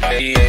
Yeah.